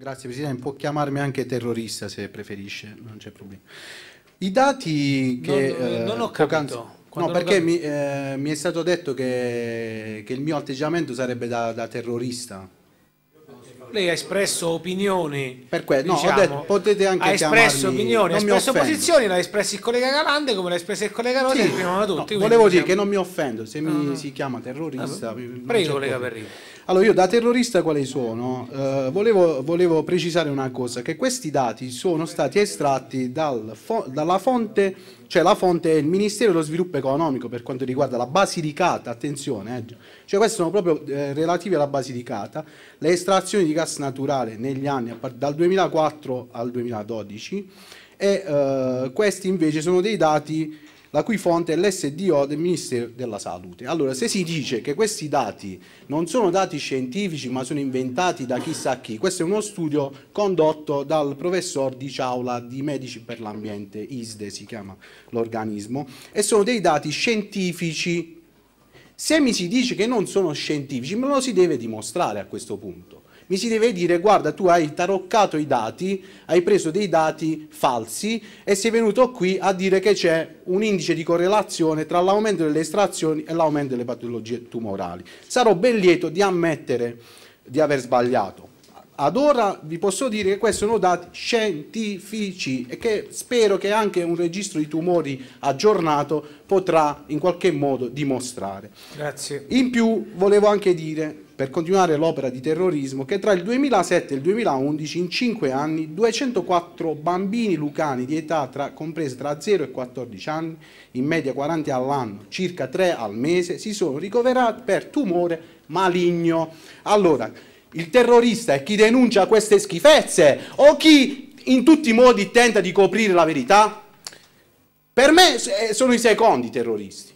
Grazie Presidente, può chiamarmi anche terrorista se preferisce, non c'è problema. I dati che... Non, eh, non ho capito. No, perché mi, eh, mi è stato detto che, che il mio atteggiamento sarebbe da, da terrorista. Lei ha espresso opinioni. Per quello, no, diciamo, detto, potete anche ha espresso opinioni, ha espresso posizioni, l'ha espresso il collega Galante come l'ha espresso il collega Rosa, Sì, esprimono no, tutti. quindi volevo dire che non mi offendo, se mi no. si chiama terrorista... non Prego, collega. Perrino. Allora, io da terrorista quali sono? Eh, volevo, volevo precisare una cosa, che questi dati sono stati estratti dal fo- dalla fonte, cioè la fonte è il Ministero dello Sviluppo Economico per quanto riguarda la Basilicata, attenzione, eh, cioè questi sono proprio eh, relativi alla Basilicata, le estrazioni di gas naturale negli anni dal 2004 al 2012 e eh, questi invece sono dei dati la cui fonte è l'SDO del Ministero della Salute. Allora, se si dice che questi dati non sono dati scientifici ma sono inventati da chissà chi, questo è uno studio condotto dal professor Di Ciaula di Medici per l'Ambiente, ISDE si chiama l'organismo, e sono dei dati scientifici. Se mi si dice che non sono scientifici, me lo si deve dimostrare a questo punto. Mi si deve dire, guarda, tu hai taroccato i dati, hai preso dei dati falsi e sei venuto qui a dire che c'è un indice di correlazione tra l'aumento delle estrazioni e l'aumento delle patologie tumorali. Sarò ben lieto di ammettere di aver sbagliato. Ad ora vi posso dire che questi sono dati scientifici e che spero che anche un registro di tumori aggiornato potrà in qualche modo dimostrare. Grazie. In più volevo anche dire, per continuare l'opera di terrorismo, che tra il 2007 e il 2011, in 5 anni, 204 bambini lucani di età tra, comprese tra 0 e 14 anni, in media 40 all'anno, circa 3 al mese, si sono ricoverati per tumore maligno. Allora, il terrorista è chi denuncia queste schifezze o chi in tutti i modi tenta di coprire la verità? Per me eh, sono i secondi terroristi.